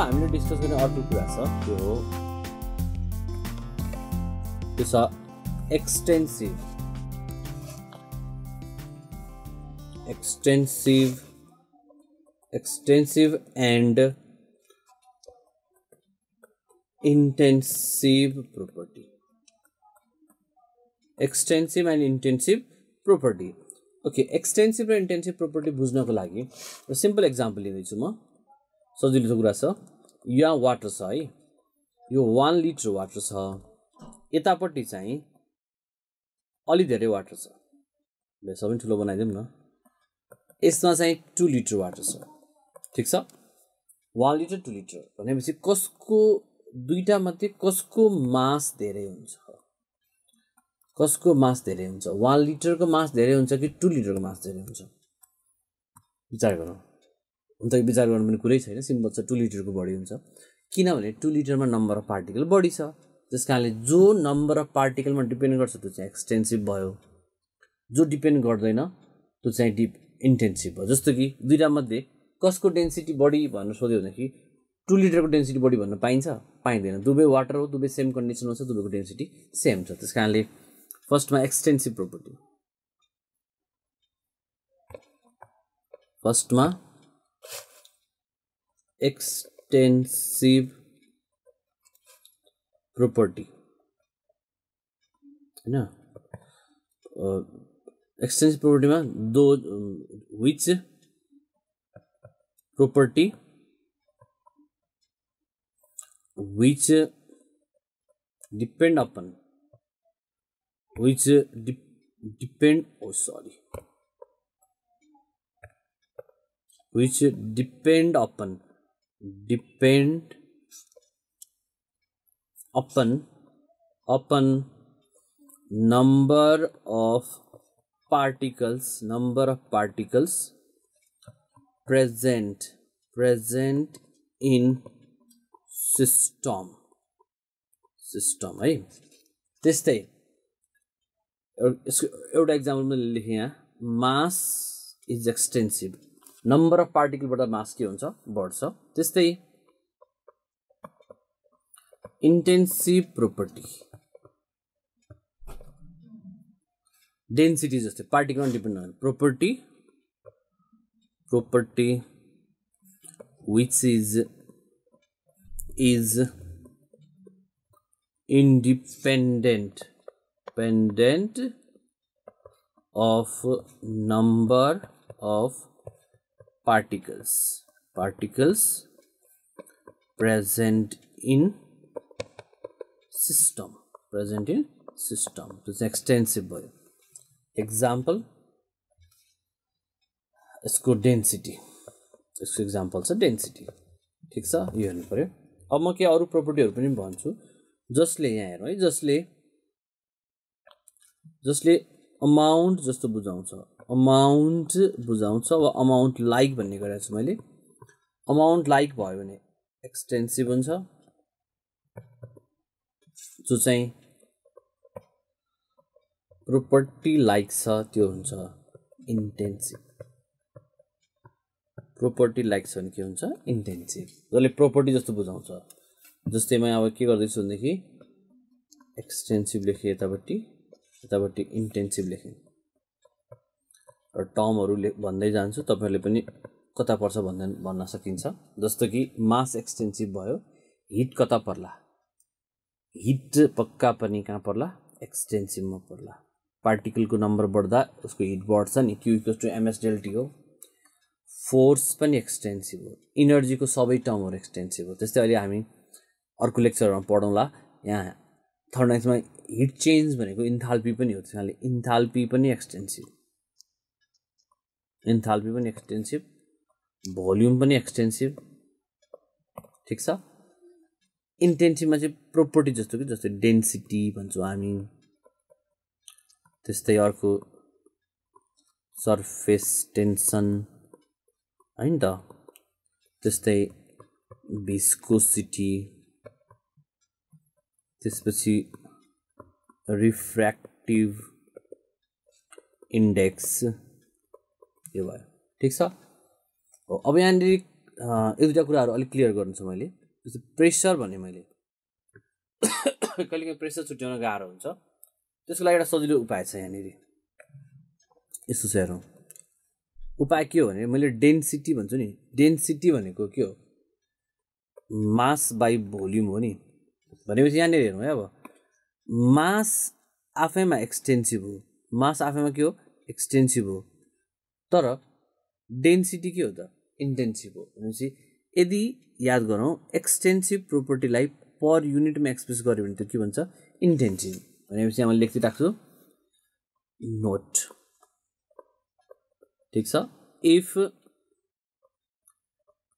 हामीले डिस्कस गर्ने अर्को कुरा छ, त्यो हो त्यो छ extensive extensive extensive and intensive property extensive and intensive property okay extensive र इन्टेन्सिभ प्रोपर्टी बुझ्नको लागि सिम्पल इक्जाम्पल लिँदैछु म। सजिलो कुरा छ। यहाँ वाटर छ है। यो वान लिटर वाटर छ। यतापट्टि चाहिँ अलि धेरै वाटर छ। पनि ठुलो बनाइदिउँ न। यसमा चाहिँ टु लिटर वाटर छ। ठिक छ? वान लिटर टु लिटर भनेपछि कसको दुईवटा मध्ये कसको मास धेरै हुन्छ? कसको मास धेरै हुन्छ? वान लिटरको मास धेरै हुन्छ कि टु लिटरको मास धेरै हुन्छ? विचार गरौँ। हुन त विचार गर्नु पनि कुरै छैन। सिम्पल छ टु लिटरको बढी हुन्छ। किनभने टु लिटरमा नम्बर अफ पार्टिकल बढी छ। त्यस कारणले जो नम्बर अफ पार्टिकलमा डिपेन्ड गर्छ त्यो चाहिँ एक्सटेन्सिभ भयो। जो डिपेन्ड गर्दैन त्यो चाहिँ डिप इन्टेन्सिभ भयो। जस्तो कि दुइटा मध्ये कसको डेन्सिटी बढी भन्नु सोध्यो भनेदेखि टु लिटरको डेन्सिटी बढी भन्न पाइन्छ? पाइँदैन। दुवै वाटर हो दुवै सेम कन्डिसनमा छ दुवैको डेन्सिटी सेम छ। त्यस कारणले फर्स्टमा एक्सटेन्सिभ प्रोपर्टी फर्स्टमा एक्सटेन्सिभ प्रोपर्टी होइन एक्सटेन्सिभ प्रोपर्टीमा दो which property which depend upon which de depend oh sorry which depend upon depend upon upon number of particles number of particles present present in system system है त्यस्तै यसको एउटा example मैले लेखेँ यहाँ mass is extensive number of पार्टिकलबाट mass के हुन्छ बढ्छ। त्यस्तै इन्टेन्सिभ प्रोपर्टी डेन्सिटी जस्तै पार्टिकलमा डिपेन्ड गर्नु property property which is is independent dependent of number of particles. Particles present in system. Present in system. It's extensive भयो example यसको density यसको इक्जाम्पल छ डेन्सिटी ठिक छ यो हेर्नु पऱ्यो अब म के अरू प्रोपर्टीहरू पनि भन्छु जसले यहाँ हेरौँ है जसले जसले अमाउन्ट जस्तो बुझाउँछ अमाउन्ट बुझाउँछ वा अमाउन्ट लाइक भन्ने गरेको छु मैले। अमाउन्ट लाइक भयो भने एक्सटेन्सिभ हुन्छ। जो चाहिँ प्रोपर्टी लाइक छ त्यो हुन्छ इन्टेन्सिभ प्रोपर्टी लाइक छ भने के हुन्छ? इन्टेन्सिभ जसले प्रोपर्टी जस्तो बुझाउँछ। जस्तै म अब के गर्दैछु भनेदेखि एक्सटेन्सिभ लेखेँ यतापट्टि यतापट्टि इन्टेन्सिभ लेखेँ। र टर्महरू ले भन्दै जान्छु तपाईँहरूले पनि कता पर्छ भन्दा भन्न सकिन्छ। जस्तो कि मास एक्सटेन्सिभ भयो हिट कता पर्ला? हिट पक्का पनि कहाँ पर्ला? एक्सटेन्सिभमा पर्ला। पार्टिकलको नम्बर बढ्दा उसको हिट बढ्छ नि। Q equals to MS delta T हो। फोर्स पनि एक्सटेन्सिभ हो। इनर्जीको सबै टर्महरू एक्सटेन्सिभ हो। त्यस्तै अहिले हामी अर्को लेक्चरमा पढौँला। यहाँ थर्ड नाइन्समा हिट चेन्ज भनेको इन्थाल्पी पनि हो। त्यस कारणले इन्थाल्पी पनि एक्सटेन्सिभ इन्थाल्पी पनि एक्सटेन्सिभ भोल्युम पनि एक्सटेन्सिभ ठिक छ? इन्टेन्सिभमा चाहिँ प्रोपर्टी जस्तो कि जस्तै डेन्सिटी भन्छौँ हामी। त्यस्तै अर्को सर्फेस टेन्सन होइन त? त्यस्तै भिस्कोसिटी त्यसपछि रिफ्र्याक्टिभ इन्डेक्स। यो भयो। ठिक छ? हो अब यहाँनिर यो दुइटा कुराहरू अलिक क्लियर गर्नु छ मैले। जस्तै प्रेसर भने मैले। कहिले काहीँ प्रेसर छुट्याउन गाह्रो हुन्छ। त्यसको लागि एउटा सजिलो उपाय छ यहाँनिर। यसो छ हेरौँ। उपाय के हो भने मैले डेन्सिटी भन्छु नि। डेन्सिटी भनेको के हो? मास बाई भोल्युम हो नि। भनेपछि यहाँनिर हेरौँ है अब। मास आफैमा एक्सटेन्सिभ हो। मास आफैमा के हो? एक्सटेन्सिभ हो। तर डेन्सिटी के हो त? इन्टेन्सिभ हो। भनेपछि यदि याद गरौँ एक्सटेन्सिभ प्रोपर्टीलाई पर युनिटमा एक्सप्रेस गऱ्यो भने त्यो के भन्छ? इन्टेन्सिभ भनेपछि मैले लेखिदिइराख्छु नोट ठिक छ? If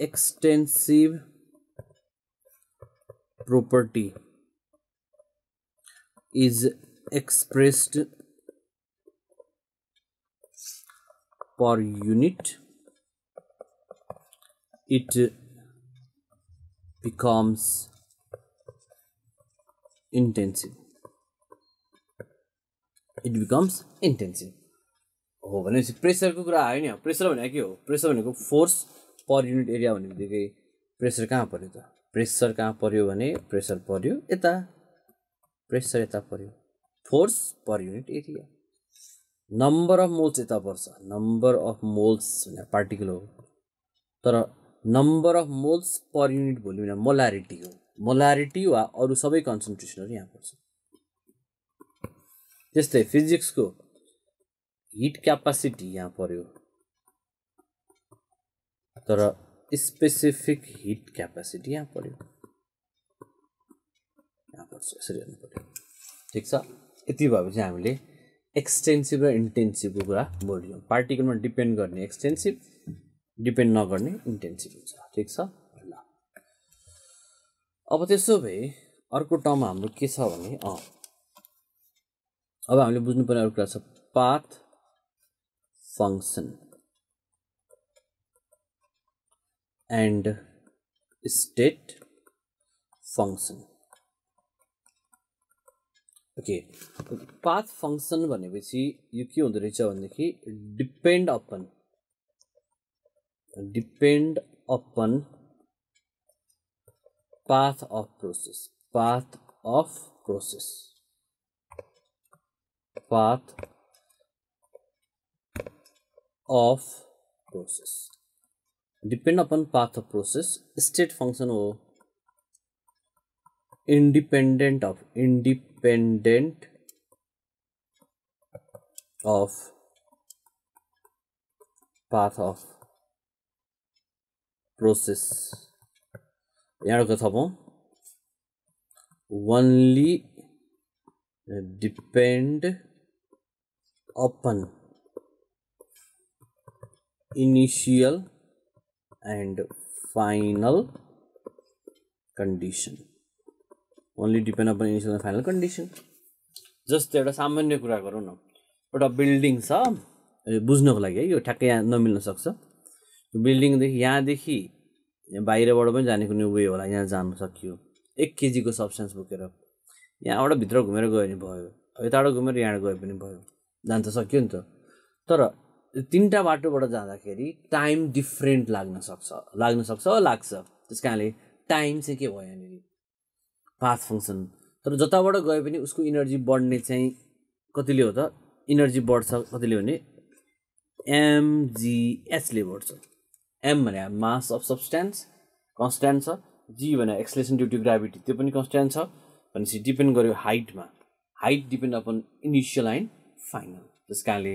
extensive property is expressed per unit it becomes intensive. It becomes intensive. हो भनेपछि प्रेसरको कुरा आयो नि प्रेसर भनेको के हो? प्रेसर भनेको फोर्स पर युनिट एरिया भन्ने बित्तिकै प्रेसर कहाँ पऱ्यो त? प्रेसर कहाँ पऱ्यो भने प्रेसर पऱ्यो यता। प्रेसर यता पऱ्यो force per unit area number of moles यता पर्छ नम्बर अफ मोल्स भने पार्टिकल हो। तर number of moles per unit volume भने मोलारिटी हो। मोलारिटी वा अरू सबै कन्सन्ट्रेसनहरू यहाँ पर्छ। त्यस्तै फिजिक्सको हिट क्यापासिटी यहाँ पऱ्यो तर स्पेसिफिक हिट क्यापासिटी यहाँ पऱ्यो यहाँ पर्छ। यसरी हेर्नु पऱ्यो ठिक छ? यति भएपछि हामीले एक्सटेन्सिभ र इन्टेन्सिभको कुरा बोल्यौँ। पार्टिकलमा डिपेन्ड गर्ने एक्सटेन्सिभ डिपेन्ड नगर्ने इन्टेन्सिभ हुन्छ। ठिक छ? ल। अब त्यसो भए अर्को टर्म हाम्रो के छ भने अँ। अब हामीले बुझ्नुपर्ने अर्को कुरा छ path function and state function okay path function भनेपछि यो के हुँदो रहेछ भनेदेखि depend upon depend upon path of process path of process path of process depend upon path of process state function हो. Independent of independent of path of process यहाँबाट थपौँ only depend upon initial and final condition only depend upon initial final condition जस्तै एउटा सामान्य कुरा गरौँ न। एउटा building छ बुझ्नको लागि है यो ठ्याक्कै यहाँ नमिल्न सक्छ। यो बिल्डिङदेखि यहाँदेखि बाहिरबाट पनि जाने कुनै वे होला यहाँ जानु सकियो। एक केजीको सब्सटेन्स बोकेर। यहाँबाट भित्र घुमेर गयो भने भयो। यताबाट घुमेर यहाँ गयो भने भयो। जान त सक्यो नि त। तर तिनवटा बाटोबाट जाँदाखेरि टाइम डिफ्रेन्ट लाग्न सक्छ। लाग्न सक्छ लाग्छ। त्यस कारणले टाइम चाहिँ के भयो यहाँनिर? पाथ फङ्सन तर जताबाट गए पनि उसको इनर्जी बढ्ने चाहिँ कतिले हो त? इनर्जी बढ्छ कतिले भने एमजिएचले बढ्छ। एम भने मास अफ सब्सटेन्स कन्सट्यान्ट छ। जी भने एक्सलेसन ड्यु टु ग्राभिटी त्यो पनि कन्सट्यान्ट छ। भनेपछि डिपेन्ड गर्यो हाइटमा height depend upon initial and final त्यस कारणले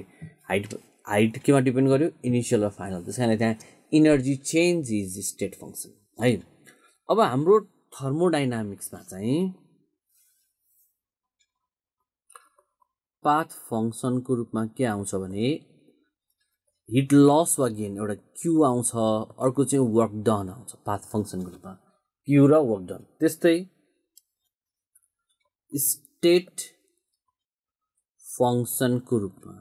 हाइट हाइट केमा डिपेन्ड गर्यो? इनिसियल र फाइनल त्यस कारणले त्यहाँ energy change is state function है? अब हाम्रो थर्मोडाइनामिक्समा चाहिँ पाथ फङ्सनको रूपमा के आउँछ भने हिट लस वा गेन एउटा क्यु आउँछ अर्को चाहिँ वर्क डन आउँछ पाथ फङ्सनको रूपमा। क्यु र वर्क डन। त्यस्तै स्टेट फङ्सनको रूपमा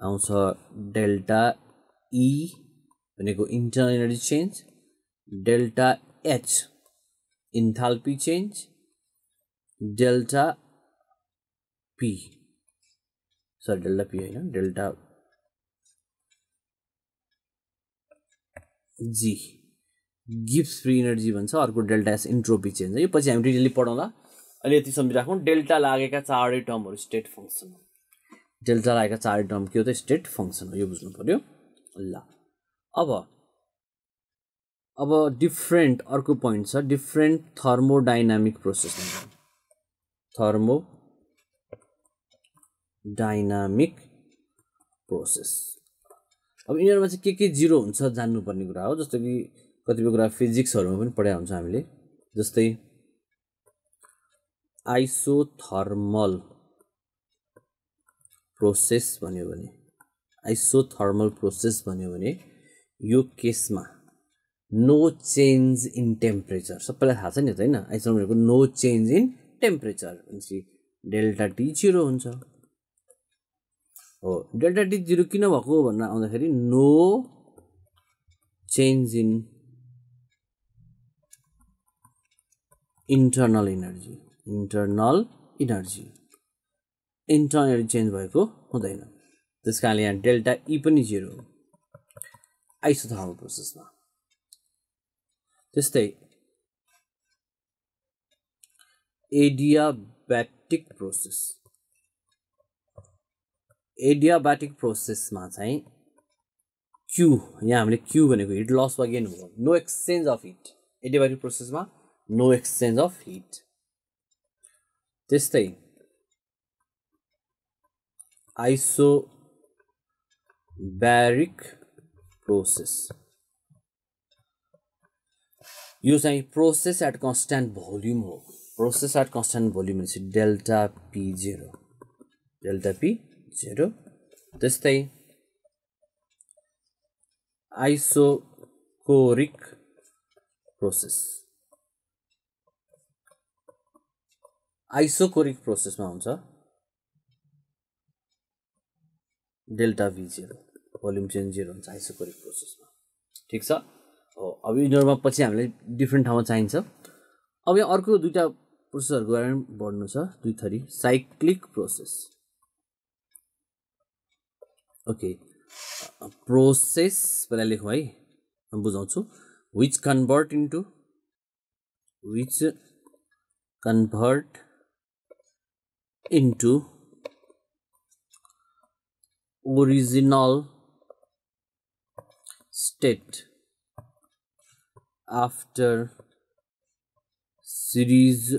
आउँछ डेल्टा ई भनेको internal energy change delta H enthalpy change delta P sorry delta P होइन delta G Gibbs free energy भन्छ, अर्को डेल्टा एस इन्ट्रोपी चेन्ज है यो पछि हामी डिटेली पढाउँला अहिले यति सम्झिराखौँ। डेल्टा लागेका चारै टर्महरू स्टेट हो डेल्टा लागेका चारै टर्म के हो त? स्टेट फङ्सन हो, यो बुझ्नु ल। अब अब डिफ्रेन्ट अर्को पोइन्ट छ different thermodynamic process thermodynamic process अब यिनीहरूमा चाहिँ के के जिरो हुन्छ जान्नुपर्ने कुरा हो जस्तो कि कतिपय कुरा फिजिक्सहरूमा पनि पढाइ हुन्छ हामीले जस्तै आइसोथर्मल प्रोसेस भन्यो भने आइसोथर्मल प्रोसेस भन्यो भने यो केसमा नो चेन्ज इन टेम्परेचर सबैलाई थाहा छ नि त होइन? आइसोथर्मलको नो चेन्ज इन टेम्परेचर भनेपछि डेल्टा टी जिरो हुन्छ। हो डेल्टा टी जिरो किन भएको भनेर आउँदाखेरि no change in internal energy internal energy internal change भएको हुँदैन। त्यस कारणले यहाँ डेल्टा ई पनि जिरो हो। आइसोथर्मल प्रोसेसमा त्यस्तै। एडियाब्याटिक प्रोसेस एडियाब्याटिक प्रोसेसमा चाहिँ क्यु यहाँ हामीले क्यु भनेको हिट लस वा गेन हो no exchange of heat adiabatic प्रोसेसमा no exchange of heat त्यस्तै। आइसो ब्यारिक प्रोसेस यो चाहिँ प्रोसेस एट कन्सट्यान्ट भोल्युम हो। प्रोसेस एट कन्सट्यान्ट भोल्युम भनेपछि delta P zero delta P zero त्यस्तै आइसोकोरिक प्रोसेस आइसोकोरिक प्रोसेसमा हुन्छ delta V zero volume change zero हुन्छ isochoric प्रोसेसमा ठिक छ? अब यिनीहरूमा पछि हामीलाई डिफ्रेन्ट ठाउँमा चाहिन्छ। अब यहाँ अर्को दुइटा प्रोसेसहरूको बारेमा बढ्नु छ दुई थरी। साइक्लिक प्रोसेस ओके प्रोसेस पहिला लेखौँ है। बुझाउँछु। Which convert into which convert into original state? After series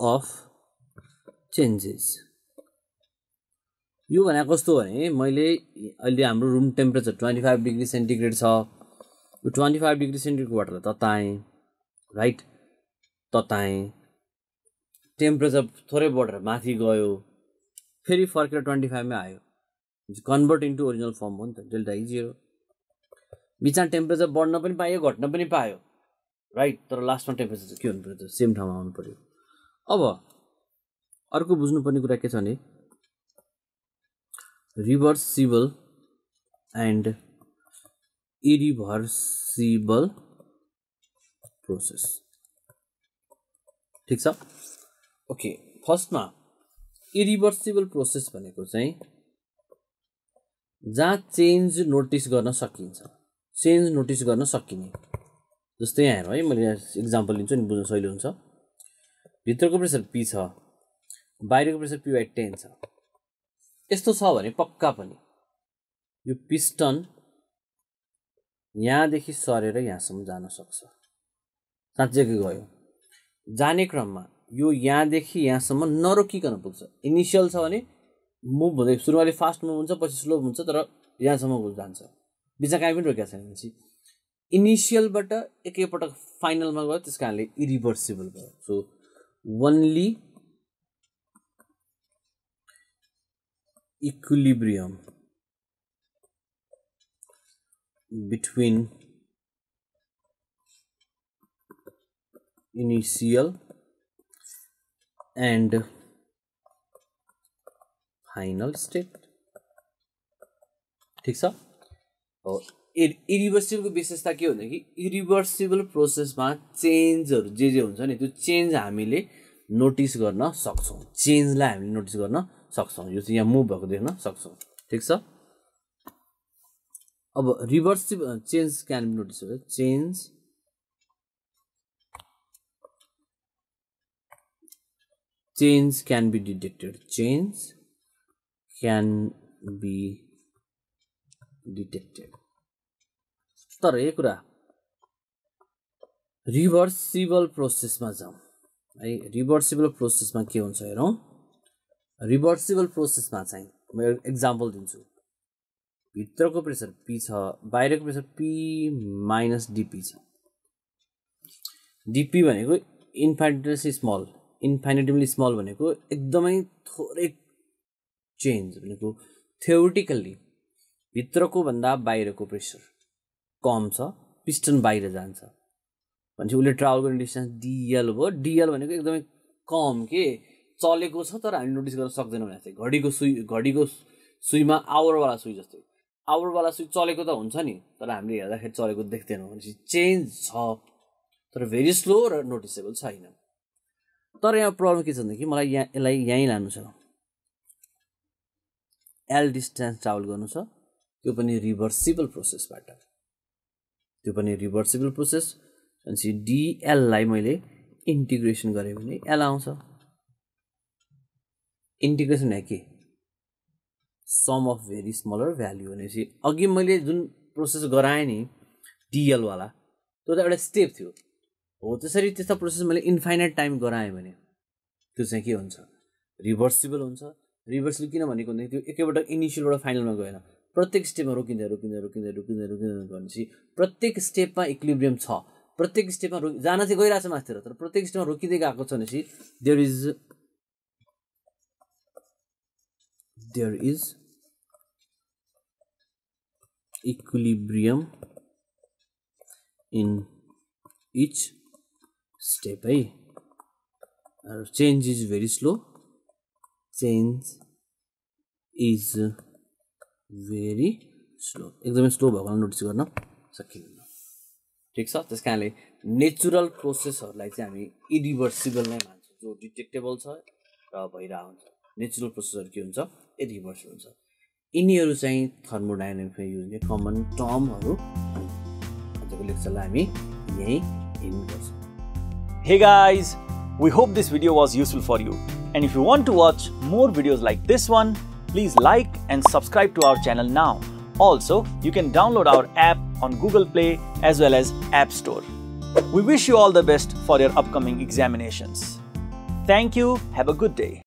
of changes. यो भनेको कस्तो भने मैले अहिले हाम्रो room temperature twenty five degree centigrade छ। यो ट्वेन्टी फाइभ डिग्री सेन्टिग्रेडबाट तताएँ राइट तताएँ। टेम्परेचर थोरै बढेर माथि गयो। फेरि फर्केर ट्वेन्टी फाइभमै आयो। कन्भर्ट इन्टु ओरिजिनल फर्म हो नि त डेल्टा ई जिरो बिचमा टेम्परेचर बढ्न पनि पायो घट्न पनि पायो। राइट तर लास्टमा टेम्परेचर चाहिँ के हुनु पऱ्यो सेम ठाउँमा आउनु पऱ्यो अब अर्को बुझ्नुपर्ने कुरा के छ भने रिभर्सिबल एन्ड इरिभर्सिबल प्रोसेस ठिक छ? ओके फर्स्टमा इरिभर्सिबल प्रोसेस भनेको चाहिँ जहाँ चेन्ज नोटिस गर्न सकिन्छ। चेन्ज नोटिस गर्न सकिने। जस्तै यहाँ हेरौँ है मैले यहाँ इक्जाम्पल लिन्छु नि बुझ्नु सहिलो हुन्छ। भित्रको प्रेसर पी छ बाहिरको प्रेसर पी बाई टेन छ। यस्तो छ भने पक्का पनि यो पिस्टन यहाँदेखि सरेर यहाँसम्म जान सक्छ। साँच्चैकै गयो जाने क्रममा यो यहाँदेखि यहाँसम्म नरोकिकन पुग्छ। इनिसियल छ भने मुभ हुँदै सुरुमा अलिक फास्ट मुभ हुन्छ पछि स्लो हुन्छ तर यहाँसम्म जान्छ। बिचमा कहीँ पनि रोकेको छैन भनेपछि। इनिसियलबाट एकैपटक फाइनलमा गयो त्यस कारणले इरिभर्सिबल भयो so only equilibrium between initial and final state. ठिक छ इरिभर्सिबलको विशेषता के भन्दाखेरि इरिभर्सिबल प्रोसेसमा चेन्जहरू जे जे हुन्छ नि त्यो चेन्ज हामीले नोटिस गर्न सक्छौँ। चेन्जलाई हामीले नोटिस गर्न सक्छौँ। यो चाहिँ यहाँ मुभ भएको देख्न सक्छौँ। ठिक छ? अब reversible change can be noticeable change change can be detected change can be detected तर यो कुरा रिभर्सिबल प्रोसेसमा जाउँ। है रिभर्सिबल प्रोसेसमा के हुन्छ हेरौँ? रिभर्सिबल प्रोसेसमा चाहिँ म एउटा इक्जाम्पल दिन्छु। भित्रको प्रेसर पी छ बाहिरको प्रेसर पी माइनस डिपी छ। डिपी भनेको इन्फाइनिटसली स्मल इन्फाइनेटिभली स्मल भनेको एकदमै थोरै चेन्ज भनेको थ्योरिटिकल्ली भित्रको भन्दा बाहिरको प्रेसर कम छ पिस्टन बाहिर जान्छ। भनेपछि उसले ट्राभल गर्ने डिस्टेन्स डिएल भयो। डिएल भनेको एकदमै कम के चलेको छ तर हामी नोटिस गर्न सक्दैनौँ भने चाहिँ घडीको सुई घडीको सुईमा आवरवाला सुई जस्तै। आवरवाला सुई चलेको त हुन्छ नि तर हामीले हेर्दाखेरि चलेको देख्दैनौँ भनेपछि चेन्ज छ। तर भेरी स्लो र नोटिसेबल छैन। तर यहाँ प्रब्लम के छ भनेदेखि मलाई यहाँ यसलाई यहीँ लानु छ। एल डिस्टेन्स ट्राभल गर्नु छ। त्यो पनि रिभर्सिबल प्रोसेसबाट त्यो पनि रिभर्सिबल प्रोसेस भनेपछि डिएललाई मैले इन्टिग्रेसन गरेँ भने एल आउँछ। इन्टिग्रेसन भने के? Sum of very smaller value भनेपछि अघि मैले जुन प्रोसेस गराएँ नि डिएलवाला त्यो त एउटा स्टेप थियो। हो त्यसरी त्यस्तो प्रोसेस मैले इन्फाइनाइट टाइम गराएँ भने त्यो चाहिँ के हुन्छ? रिभर्सिबल हुन्छ। रिभर्सिबल किन भनेको भन्दाखेरि त्यो एकैबाट इनिसियलबाट फाइनलमा गएन। प्रत्येक स्टेपमा रोकिँदै रोकिँदै रोकिँदै रोकिँदै रोकिँदै भनेपछि प्रत्येक स्टेपमा इक्लिब्रियम छ। प्रत्येक स्टेपमा रोकि जान चाहिँ गइरहेको छ तर प्रत्येक स्टेपमा रोकिँदै गएको छ भनेपछि there is there is equilibrium in each step है change is very slow change is very slow एकदमै स्लो भएको नोटिस गर्न सकिँदैन। ठिक छ? त्यस कारणले नेचुरल प्रोसेसहरूलाई चाहिँ हामी इरिभर्सिबल नै मान्छौँ। जो डिटेक्टेबल छ र भइरहेको हुन्छ नेचुरल प्रोसेसहरू के हुन्छ? इरिभर्सिबल हुन्छ। यिनीहरू चाहिँ थर्मोडाइनामिक्समा युज हुने कमन टर्महरू आजको लेक्चरलाई हामी यहीँ गर्छौँ। Hey guys, we hope this video was useful for you. And if you want to watch more videos like this one, please like and subscribe to our channel now. Also, you can download our app on Google Play as well as App Store. We wish you all the best for your upcoming examinations. Thank you. Have a good day.